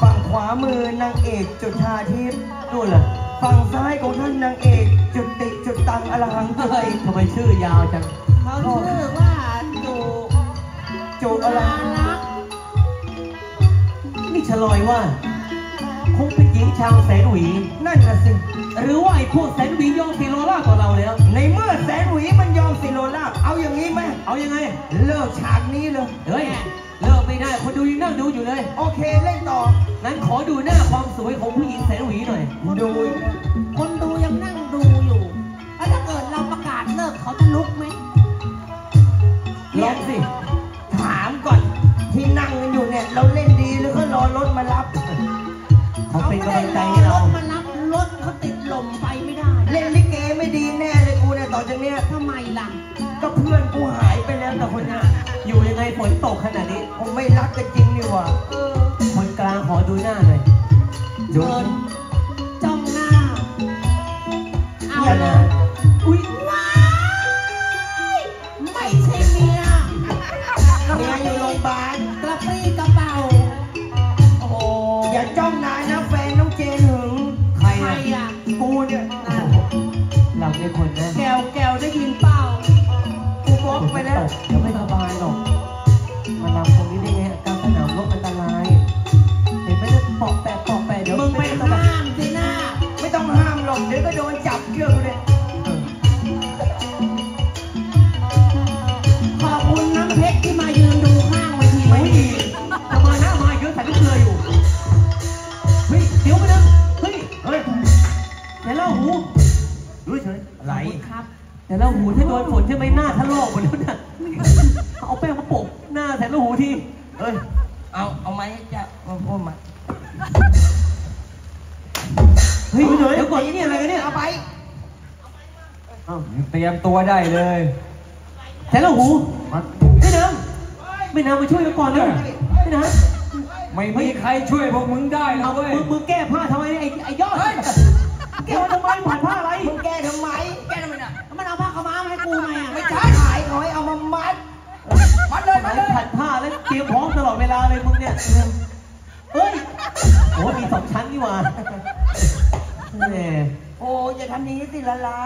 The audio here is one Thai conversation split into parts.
ฝั่งขวามือนางเอกจุธาทิพย์นู่นล่ะฝั่งซ้ายของท่านนางเอกจุติจุดตังอรหังจุเฮ้ยติทำไมชื่อยาวจังเขาชื่อว่าจูจุอะไรรักนี่ฉลอยว่าคงเป็นหญิงชาวแสนหวีนั่นน่ะสิหรือว่าไอ้พวกแสนหวียอมซีโรล่ากว่าเราแล้ว ในเมื่อแสนหวีมันยอมสิโลลาบเอาอย่างนี้ไหมเอายังไง เลิกฉากนี้เลยเฮ้ยเลิก ไม่ได้ คนดูยังนั่งดูอยู่เลย โอเคเล่นต่อ งั้นขอดูหน้าความสวยของผู้หญิงแสนหวีหน่อย ดูอีกนะคนดู ก็เพื่อนกูหายไปแล้วแต่คนเนี้ยอยู่ยังไงฝนตกขนาดนี้ผมไม่รักกันจริงนี่หว่าเออคนกลางขอดูหน้าหน่อยดูเชิญจ้องหน้า เอาอย่าเลนะยอุ้ย ครับอย่าเล่าหูถ้าโดนฝนใช่ไหมหน้าทะลอกหมดแล้วนะเอาแป้งมาโปะหน้าแสนลูกหูทีเอ้ยเอาเอาไม้จะมาพูดมาเฮ้ยเดี๋ยวก่อนนี่อะไรกันเนี่ยเอาไปอ้าวเตรียมตัวได้เลยแสนลูกหูไม่น้ำไม่น้ำมาช่วยกันก่อนเลยไม่น้ำไม่มีใครช่วยพวกมึงได้นะเอาเว้ยมึงมึงแก้ผ้าทำไมไอ้ไอ้ยอดแก้ผ้าทำไมผ่านผ้าอะไรมึงแก้ทำไมแก้ท เลยไหนมัดเลยผัดผ้าแล้วเตรียมพร้อมตลอดเวลาเลยมึงเนี่ยเฮ้ยโอ้มีสองชั้นนี่หว่าแหมโอ้ยอย่าทำอย่างนี้สิละลา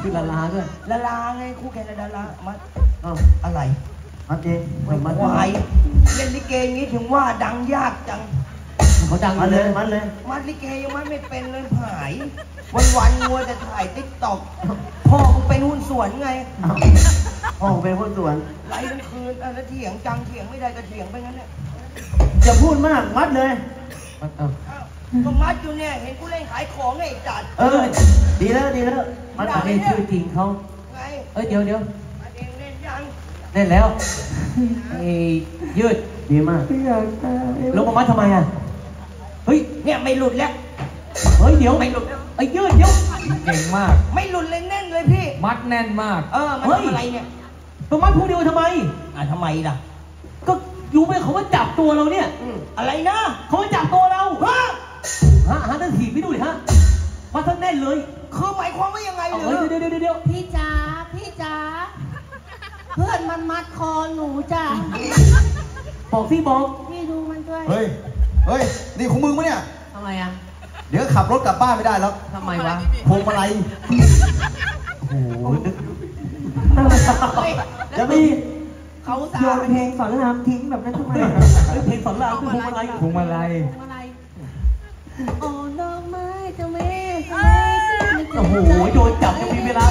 คือละลาด้วยละลาไงคู่แข่งละลามัดอ้าวอะไรมัดเองไม่มัดควายเล่นลิเกอย่างนี้ถึงว่าดังยากจัง เขาดังมาเลยมัดเลย มัดลิเกยังมัดไม่เป็นเลยผาย วันวันๆมัวแต่ถ่ายติ๊กต็อกพ่อมึงเป็นหุ้นส่วนไงพ่อเป็นคนสวนไล่ทั้งคืนอะแล้วเถียงจังเถียงไม่ได้ก็เถียงไปงั้นเนี่ยอย่าพูดมากมัดเลยมัดเอาอ้าวก็มัดอยู่เนี่ยเห็นกูเล่นขายของไงไอ้จัด เออ ดีแล้วดีแล้วมัดอะไรชื่อจริงเขาไงเอ้ยเดี๋ยวเดี๋ยวมัดเองเล่นยังเล่นแล้วไอ้ยืดดีมากลงมามัดทำไมอะ เฮ้ยเนี่ยไม่หลุดแล้ว เฮ้ยเดี๋ยวไอ้ไอ้ยืดเดี๋ยวเก่งมาก ไม่หลุดเลยแน่นเลยพี่ มัดแน่นมาก เออมันเฮ้ยทำอะไรเนี่ยตัวมัดผู้เดียวทำไม อะทำไมล่ะ ก็รู้ไหมเขาว่าจับตัวเราเนี่ยอืมอะไรนะเขาว่าจับตัวเราฮะฮะฮะนั่นถีบไม่ดูดิฮะมาทั้งแน่นเลย คือหมายความว่ายังไงเอาหรืเฮ้ยอเดี๋ยวเดี๋ยวเดี๋ยวเดี๋ยวพี่จ๋าพี่จ๋าเพื่อนมันมัดคอหนูจ้ะบอกสิบอกพี่ดูมันด้วยเฮ้ย เฮ้ย นี่ของมึงปะเนี่ย ทำไมอะเดี๋ยวขับรถกลับบ้านไม่ได้แล้วทำไมวะพวงมาลัยโอ้โหนึกจะมีเขาสาโยนเพลงสอนรามทิ้งแบบนั้นทำไมเฮ้ยเพลงสอนรามคือพวงมาลัยพวงมาลัยอะไรโอ้ดอกไม้จะไม่โอ้โหโดนจับจะมีเวลา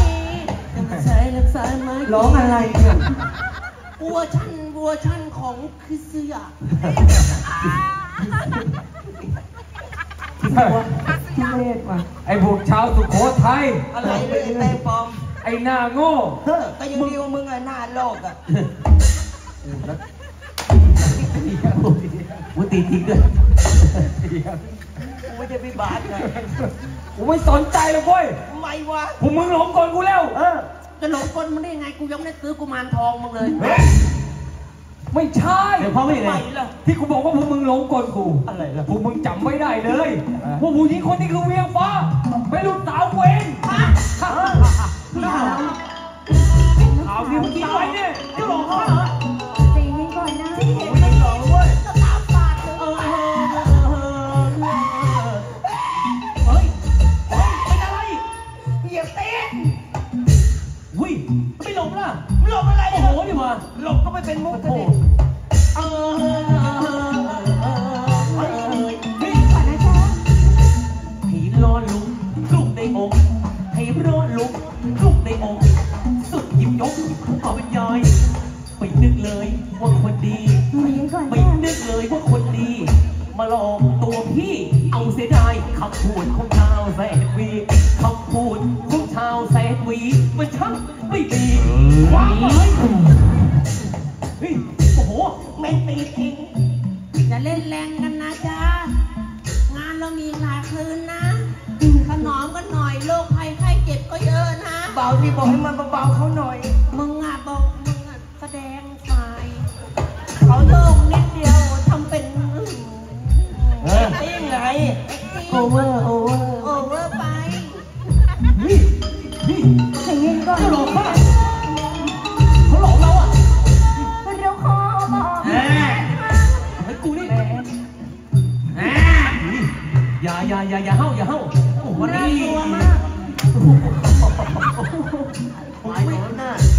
ใช้รักษาไม้ร้องอะไรเนี่ยวัวชั่นวัวชั่นของคริสเซีย ทุเรศว่ะไอ้พวกชาวสุโขทัยอะไรเลยไอ้แป้งปลอมไอ้หน้าโง่เฮ้อก็ยังดีกว่ามึงอะหน้าโลกอะวุตีทิ้งด้วยกูไม่ใช่พี่บาสนะกูไม่สนใจหรอกเว้ยทำไมวะพวกมึงหลงก่อนกูแล้ว เออจะหลงกลมึงได้ยังไงกูยังไม่ได้ซื้อกุมารทองมึงเลยเฮ้ย ไม่ใช่เดี๋ยวพ่อไม่ยังไงล่ะ ที่กูบอกว่าพวกมึงหลงกลกูอะไรล่ะ พวกมึงจำไม่ได้เลยพวกผู้หญิงคนนี้คือเวียงฟ้าเป็นลูกสาวกูเองข่าวที่มึงกินไว้เนี่ย จะหลอกเขาเหรอ อกให้ร้อลุกลุกในอกสุดยิ้มยกขอบรรยอยไม่นึกเลยว่าคนดีไม่นึกเลยว่าคนดี มาลองตัวพี่เอาเสียดายคำพูดของชาวแซนวีคำพูดของชาวแซนวีมันช่างไม่ดีว้าวเฮ้ยโอ้โหไม่ตีจริงจะเล่นแรงกัน นะเบาที่บอกให้มันเบาๆเขาหน่อย มึงอะบอกมึงอะแสดงฝ่ายเขาโยกนิดเดียวทำเป็นเออนี่ไงโอเวอร์โอเวอร์โอเวอร์ไปเฮ้ยเฮ้ยใจเย็นก่อนเจ้าหลอกบ้าเขาหลอกเราอะเราขอบอกเฮ้ยกูนี่อย่าอย่าอย่าอย่าเฮ้าอย่าเฮ้าโอ้โหวันน่านี้ กลัวมากหายไปห น้า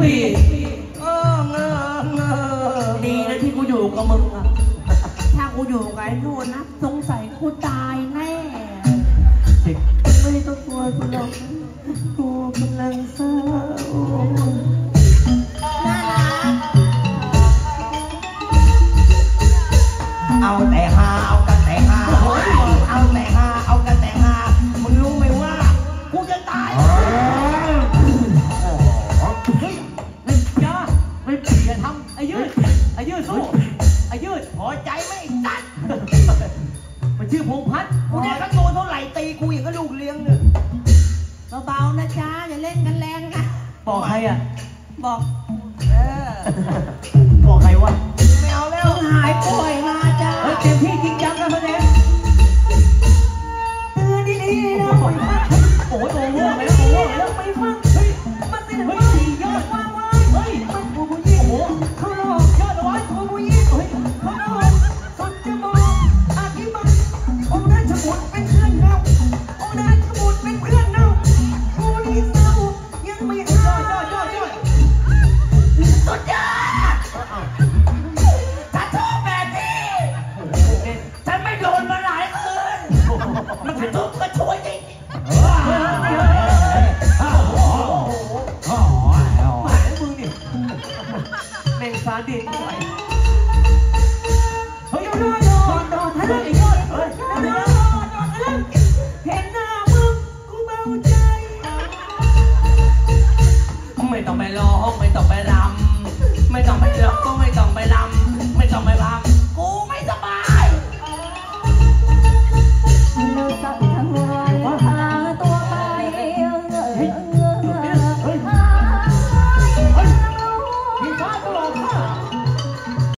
ปีเออเงอเงอดีนะที่กูอยู่กับมึงอะถ้ากูอยู่กับไอ้นู่นนะสงสัยกูตายแน่ไม่ต้องกลัวกูหรอกกูกำลังเศร้าน่า พงษ์พัฒน์กูได้ค่าตัวเท่าไหร่ตีกูอย่างกับลูกเลี้ยงเนี่ยเบาๆนะจ๊ะอย่าเล่นกันแรงนะบอกใครอะ บอก เออ Ating.